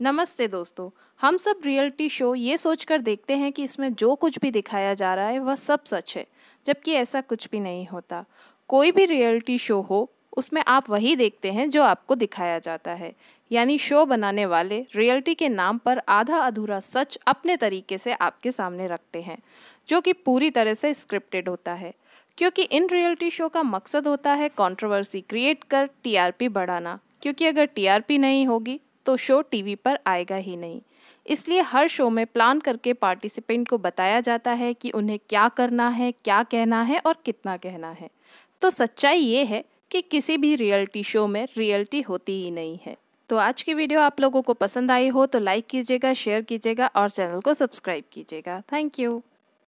नमस्ते दोस्तों, हम सब रियलिटी शो ये सोचकर देखते हैं कि इसमें जो कुछ भी दिखाया जा रहा है, वह सब सच है, जबकि ऐसा कुछ भी नहीं होता। कोई भी रियलिटी शो हो, उसमें आप वही देखते हैं जो आपको दिखाया जाता है। यानी शो बनाने वाले रियलिटी के नाम पर आधा अधूरा सच अपने तरीके से आपके सामने रखते हैं, जो कि पूरी तरह से स्क्रिप्टेड होता है। क्योंकि इन रियलिटी शो का मकसद होता है कंट्रोवर्सी क्रिएट कर टीआरपी बढ़ाना, क्योंकि अगर टीआरपी नहीं होगी तो शो टीवी पर आएगा ही नहीं। इसलिए हर शो में प्लान करके पार्टिसिपेंट को बताया जाता है कि उन्हें क्या करना है, क्या कहना है और कितना कहना है। तो सच्चाई ये है कि किसी भी रियलिटी शो में रियलिटी होती ही नहीं है। तो आज की वीडियो आप लोगों को पसंद आई हो तो लाइक कीजिएगा, शेयर कीजिएगा और चैनल को सब्सक्राइब कीजिएगा। Thank you.